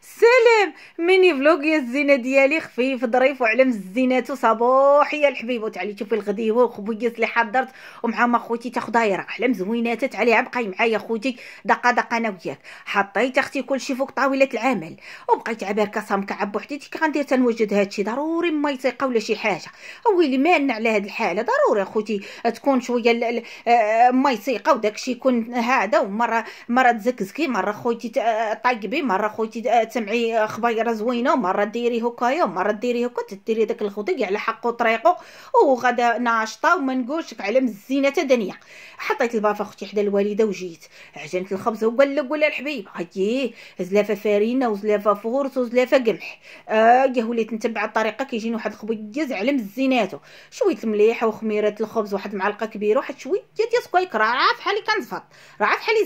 Se ele سلام ميني فلوق يا الزينة ديالي خفيف ظريف وعلى مزيناتو صباح يا الحبيبه تعالي شوفي الغديوه وخبيز اللي حضرت. ومع ما خوتي تاخذ دايره على مزوينات تعالي عبقاي معايا خوتي دقه دقه أنا وياك. حطيت أختي كلشي فوق طاولة العمل. وبقيت عباركه صامكه عب وحدتي غندير تنوجد هادشي ضروري ما يطيقه ولا شي حاجة. ويلي مالنا على هاد الحالة. ضروري اخوتي تكون شوية آه، ما يسيقه وداكشي يكون هذا. ومره مرة تزكزكي مرة خوتي طيبي مرة خوتي تسمعي خبايره زوينة ومره ديري هكايا ومره ديري هكا تديري داك الخضيق على حقه طريقه وغدا ناشطة وما نقولش على مزينه دنيا. حطيت البافا أختي حدا الوالدة وجيت عجنت الخبز وقال ولا الحبيب هاي زلافة فارينة وزلافة فورس وزلافة قمح. آه وليت نتبع الطريقة كيجيني واحد الخبيز على مزيناتو شوية المليحه وخميرة الخبز واحد معلقة كبيرة واحد شوية ديال سكويك راه عارف بحال كنزفط راه عارف بحال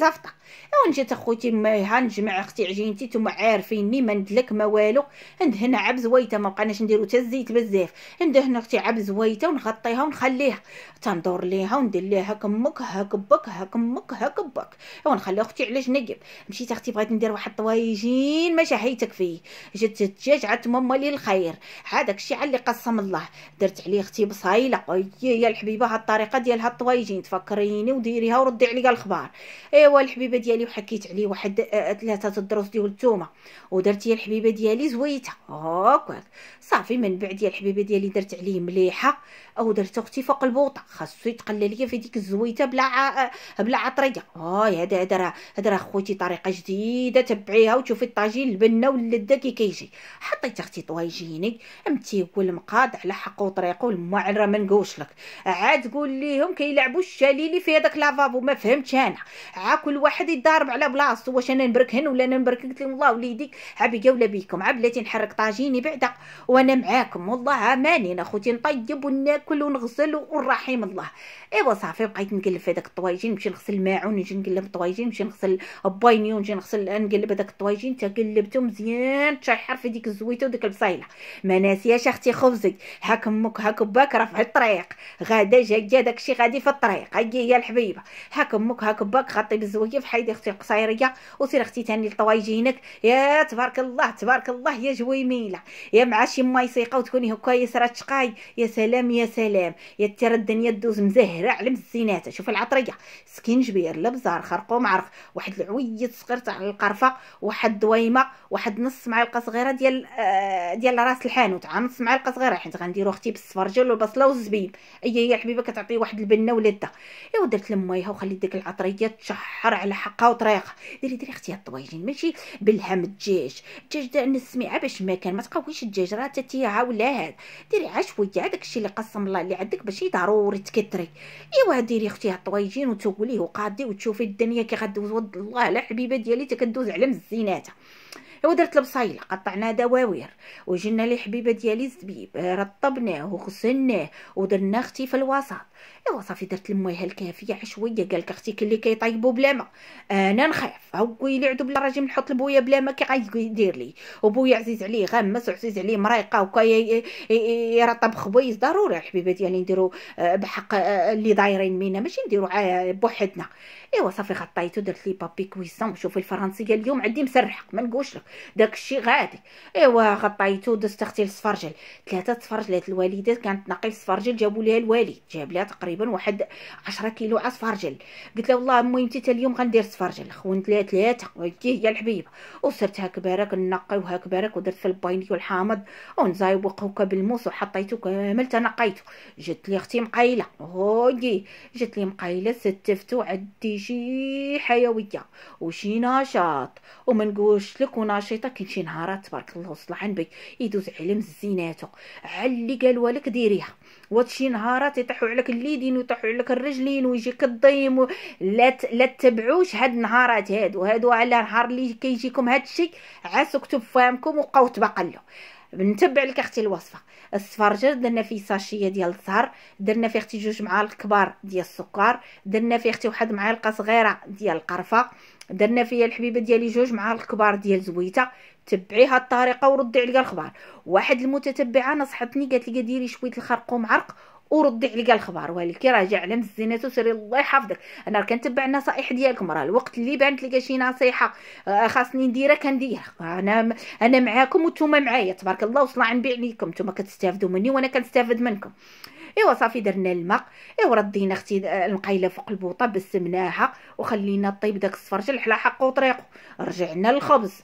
ايوا نجيت أخوتي ما نجمع أختي عجينتي نتوما عارفيني ما ندلك ما والو. ندهن عب زويته ما بقيناش نديرو حتى الزيت بزاف. ندهن أختي عب زويته ونغطيها ونخليها. تندور ليها وندير ليها كمك هكبك هكمك هكبك. ايوا نخلي أختي على جنب مشيت أختي بغيت ندير واحد طوايجين ما شهيتك فيه. جات الدجاج عاد ماما لي الخير. هذاك الشيء اللي قسم الله. درت عليه أختي بصايلة. يا الحبيبة هاد الطريقة ديال هاد الطوايجين تفكريني وديريها وردي عليا الخبار. أيوا الحبيبة ديالي وحكيت عليه واحد آه، ثلاثة الدروس ديال الثومه ودرت يا الحبيبة ديالي زويتة. هاكاك صافي من بعد يا الحبيبة ديالي درت عليه مليحة. أو درت أختي فوق البوطة. خاصو يتقلى ليا في ديك الزويتة بلا ع... بلا عطريه هاي هذا هذا راه هذا راه خوتي طريقة جديدة تبعيها. وتشوفي الطاجين البنة واللذة كي كيجي. حطيت أختي طوايجيني أمتي والمقاد على حقه وطريقه والمعن راه ما نقولش لك. عاد قول ليهم كيلعبوا الشاليلي في هذاك لافابو ما فهمتش أنا. عا كل واحد يضارب على بلاصتو واش أنا نبرك هنا ولا أنا نبرك قلت لهم الله وليديك عبي ولا بيكم عا بلاتي نحرك طاجيني بعدا وأنا معاكم والله أماني أخوتي نطيب وناكل ونغسل ونرحم الله. إيوا صافي بقيت نقلب في هذاك الطوايجين نمشي نغسل الماعون نجي نقلب الطوايجين نمشي نغسل باينيو نجي نغسل نقلب هذاك الطوايجين تقلبته مزيان تشحر في ديك الزويتة وديك البصيلة. ما ناسياش أختي خبزك هاك أمك هاك باك راه في الطريق غادا جاية داكشي غادي في الطريق هاي يا الحبيبة هاك أمك هاك باك غطي بالزويه في حيدي أختي القصيرية وسير أختي تاني لطوايجينك يا تبارك الله تبارك الله يا جويميله يا مع شي ما وتكوني هكا يسرى تشقاي. يا سلام يا سلام. يا ترى الدنيا دوز مزهرة على مزيناتها. شوف العطرية. سكينجبير لبزار خرقوم عرق واحد العويد صغير تاع القرفة. واحد دويمة. واحد نص معلقة صغيرة ديال آه ديال راس الحانوت. عا نص معلقة صغيرة. حيت غنديرو أختي بالسفرجل والبصلة والزبيب. اي هي الحبيبه كتعطي واحد البنة ولذه ايوا درت لميها وخليت ديك العطرية تشحر على حقها وطريقها. ديري ديري أختي الطواجن ماشي بالهم الدجاج. الدجاج دا نسميها باش ما كان ما تقويش الدجاج راه تتيها ولا هاد. ديري عشويه هذاك الشيء اللي قسم الله اللي عندك باش ضروري تكتري. ايوا ديري أختي الطواجن وتقوليه وقادي وتشوفي الدنيا كي غدوز. ود الله على حبيبة ديالي تكدوز على مزيناتها ودرت البصيله قطعناه دواوير وجينا لي حبيبه ديالي الزبيب رطبناه وغسلناه ودرنا أختي في الوسط. ايوا صافي درت المياه الكافية عشويه قال لك أختي كلي كيطيبوا بلا ما. أنا نخاف. هو عدو بلا راجل نحط البويه بلا ما كي يدير لي. وبويا عزيز عليه غمس وعزيز عليه مريقة وكا يرطب خبيز. ضروري الحبيبه ديالي نديرو آه، بحق آه، اللي دايرين منا ماشي نديرو بوحدنا. ايوا صافي غطيتو درت لي بابي كويسون شوفي الفرنسية اليوم عندي مسرحة ما نقولش لك. داك الشيء غادي ايوا غطيتو دزت أختي السفرجل ثلاثة سفرجلات الوالدات كانت تنقي السفرجل جابوا ليها الوالد. جاب لها تقريبا واحد 10 كيلو سفرجل قلت لها والله أمي انت ليوم غندير سفرجل خونت لها ثلاثة. هي الحبيبة. وصرت هاك بارك نقي وهاك بارك ودرت في البايني والحامض ونزايبق هكا بالموس وحطيته كامل تنقيته جات لي أختي مقيله هوي جات لي مقيله ستفتو عدي شي حيوية. وشي نشاط. وما نقولش لك ونشيطه كاين شي نهارات تبارك الله وصلح بك يدوز على مزيناتو. علي قالوا لك ديريها. وشي نهارات يطيحوا عليك اليدين ويطيحوا عليك الرجلين ويجيك الضيم. لا ت... لا تتبعوش هاد النهارات هادو. هادو على نهار اللي كيجيكم هاد الشيء عاسو كتب فهمكم وبقاو تبقلو نتبع لك أختي الوصفة. السفرجل درنا فيه ساشية ديال الزهر درنا فيه أختي جوج معالق كبار ديال السكر درنا فيه أختي واحد معلقة صغيرة ديال القرفة درنا فيها الحبيبة ديالي جوج معالق كبار ديال زويتة. تبعي الطريقة وردي عليا الخبار. واحد المتتبعة نصحتني قالت لي ديري شوية الخرقوم عرق وردي على كاع الخبر ولكن راجع على مزينات وسيري الله يحفظك. أنا كنتبع النصائح ديالكم راه الوقت اللي بانت لي شي نصيحة آه، خاصني نديرها كنديرها أنا أنا معاكم وأنتم معايا تبارك الله وصلا نبيع عليكم نتوما كتستافدوا مني وأنا كنستافد منكم. إيوا صافي درنا الماء. إيوا ردينا أختي المقيله فوق البوطة بسمناها وخلينا طيب داك الصفرجل حلا حقه وطريقه رجعنا للخبز.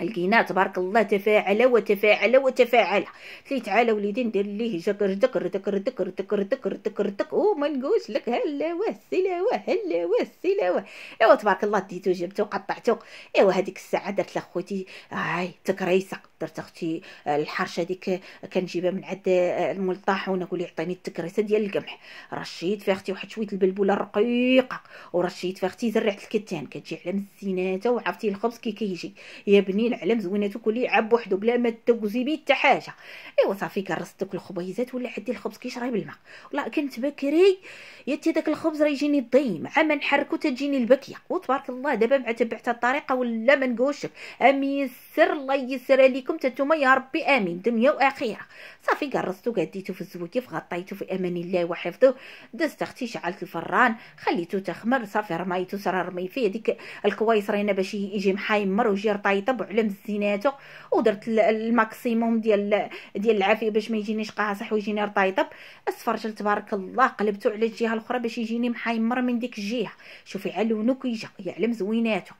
لقينا تبارك الله تفاعل وتفاعل وتفاعل قلت تعالى وليدي ندير ليه جكر دكر دكر دكر دكر دكر دكر وما نقولش لك هلا واه هلا واه إيوا تبارك الله ديتو جبتو قطعتو. إيوا هذيك الساعة درت لاخوتي هاي تكريسة. درت أختي الحرشة ديك كنجيبها من عند المول الطاحون نقول يعطيني التكريسة ديال القمح. رشيت فيها أختي واحد شوية البلبولة الرقيقه ورشيت فيها أختي زرعت الكتان. كتجي على مزيناته وعرفتي الخبز كي كيجي. يا بني العلم زويناتو كلي عب وحدو بلا ما تكوزي بيه حتى حاجة. إيوا صافي كرست دوك الخبيزات ولا عندي الخبز كيشرب بالماء. والله كنت بكري يا تي داك الخبز راه يجيني الضي مع ما نحركو تجيني البكية. وتبارك الله دابا مع تبعت الطريقة ولا ما نقولش. ام يسر الله يسر عليكم. تنتوما يا ربي آمين دنيا وآخرة. صافي قرصتو قديتو في الزويكيف غطيتو في أمان الله وحفظه دزت أختي شعلت الفران خليتو تخمر صافي رميتو صرا رمي فيه ديك الكويصرينه باش يجي محايمر ويجي رطيطب وعلى مزيناتو ودرت الماكسيموم ديال ديال العافية باش ما يجينيش قاصح ويجيني رطيطب السفرجل تبارك الله قلبتو على الجهة الأخرى باش يجيني محايمر من ديك الجهة. شوفي على لونو كيجا يعلم زويناتو.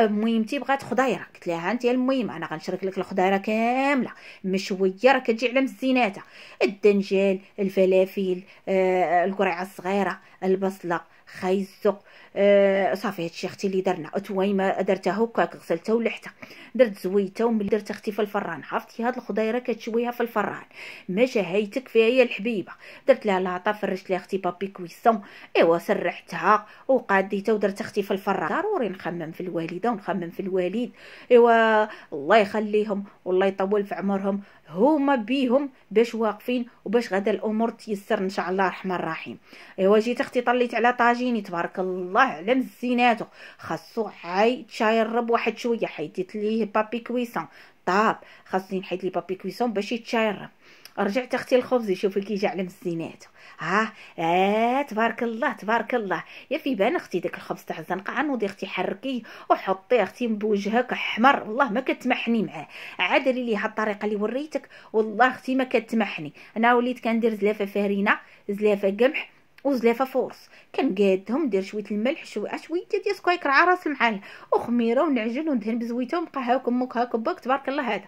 ميمتي بغات خضيره قلت لها أنت المهم أنا غنشرك لك الخضيرة كاملة مشويه راه كتجي على مزيناتها. الدنجال الفلافل آه القرعه الصغيرة البصلة خيزق صافي هادشي أختي اللي درنا. تويمه درتها هكاك غسلتها ولحتها. درت زويته وملي درت أختي في الفران. عرفتي؟ هاد الخضيرة كتشويها في الفران. ما شهيتك فيها يا الحبيبة. درت لها لاطا فرشت لها أختي بابي كويسون. إيوا سرحتها وقاديتها ودرت أختي في الفران. ضروري نخمم في الوالدة ونخمم في الوالد إيوا الله يخليهم والله يطول في عمرهم. هما بيهم باش واقفين وباش غدا الأمور تيسر إن شاء الله الرحمن الرحيم. إيوا جيت أختي طليت على طاجيني تبارك الله. على مزيناتو خاصو عاي تشايرب واحد شوية حيديت ليه بابي كويسون طاب خاصني نحيد لي بابي كويسون باش يتشايرب رجعت أختي الخبز شوفي كيجي على مزيناتو ها آه تبارك الله تبارك الله. يا في بان أختي داك الخبز تاع الزنقة عنودي أختي حركيه وحطيه أختي بوجهك أحمر. والله ما كتمحني معاه. عاد لي هاد الطريقة اللي وريتك. والله أختي ما كتمحني. أنا وليت كندير زلافة فرينه زلافة قمح وزلافه فورس. كنقادهم ندير شوية الملح شوية شوية ديال سكويكر على راس المعلم وخميرة ونعجن وندهن بزويته ونبقى هاكم مك هاكم بك تبارك الله هذا.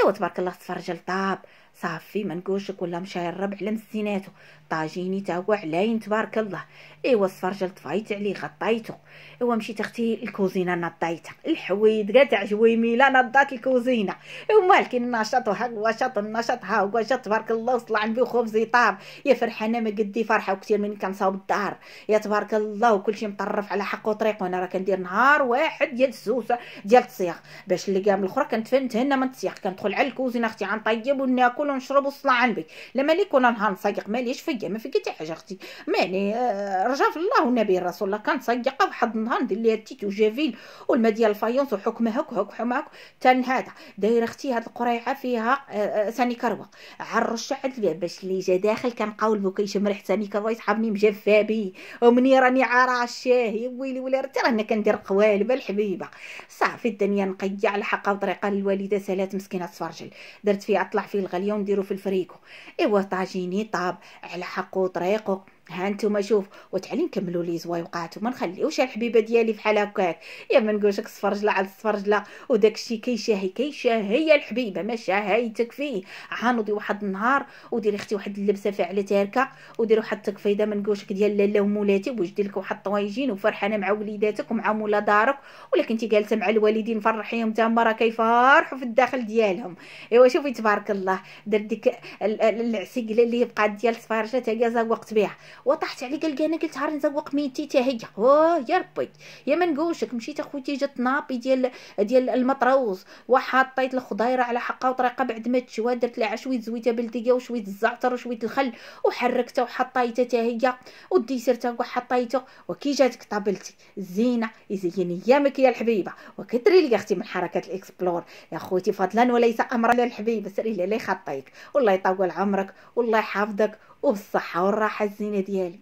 إيوا تبارك الله تفرج الطاب. صافي ما نقولش ولا مشى الربع على مسيناتو طاجيني تا هو علاين تبارك الله. إيوا السفرجل طفيت عليه غطيتو. إيوا مشيت أختي الكوزينة نضيتها الحويد كاع تاع جويميله نضات الكوزينة. إيوا مالك النشاط وها وشاط النشاط ها هو تبارك الله وصل عندي خبز يطاب يا فرحانه ما قدي فرحة وكثير من كنصاوب الدار يا تبارك الله وكل شيء مطرف على حق وطريق وأنا راه كندير نهار واحد ديال السوسه ديال التصيغ باش اللي قام الأخرى كنتفنت من التصيغ كندخل على الكوزينة أختي غنطيب وناكل. ونشرب وصلا عندي لما لي كنا نهار نصيق ماليش فيا؟ ما فيك حاجة أختي ماني آه رجا في الله والنبي الرسول الله كان صيقه واحد النهار ندير ليها التيت وجافيل والماء ديال الفايونس وحكمه هك هك حماك تان هذا. دايره أختي هاد القريعة فيها آه ثاني كروة. عرش عاد باش اللي جا داخل كنقاولبو كيشم ريحة ثاني كروة يصحابني مجفى بي. ومني راني عاره الشاهي ويلي ويلي رتي رانا كندير قوالب. الحبيبة. صافي الدنيا نقيه على حقها وطريقه للوالدة سالات مسكينة تفرجل درت فيه اطلع فيه الغليه ونديرو في الفريكو. إيوا طاجيني طاب على حقه وطريقه ها أنتم شوف وتعالي نكملوا لي زوايقات وما نخليوش الحبيبة ديالي بحال هكاك؟ يا ما نقولش لك صفرجله على الصفرجله وداك الشيء كيشاهي كيشاهي الحبيبة ما شاهيتك فيه. عانوضي واحد النهار وديري أختي واحد اللبسة فعلا تاركه وديري واحد التكفيده ما نقولش لك ديال لاله ومولاتي وجدي لك واحد الطوايجين وفرحانة مع وليداتك ومع مولا دارك. ولا كنتي جالسة مع الوالدين فرحيهم تما راه كيفرحوا في الداخل ديالهم. ايوا شوفي تبارك الله درت ديك العسيقله اللي بقات ديال الصفارجه تا زوقت بها وطحت عليك القانا قلت هار نزوق ميتي تا هي أوه يا ربي. يا ما نقولشك مشيت أخوتي جات نابي ديال ديال المطروز. وحطيت الخضيرة على حقها وطريقة بعد ما تشوى درت لها شوية زويتة بلديه وشوية الزعتر وشوية الخل. وحركتها وحطيتها تا هي. وديسرتها وحطيتها. وكي جاتك طابلتي. زينة. يزين ايامك يا الحبيبة. وكتري لي أختي من حركات ال explore. يا خوتي فضلا وليس امرا للحبيبة. سري لي خطيك. والله يطول عمرك. والله يحفظك وبالصحه والراحة الزينة ديالي.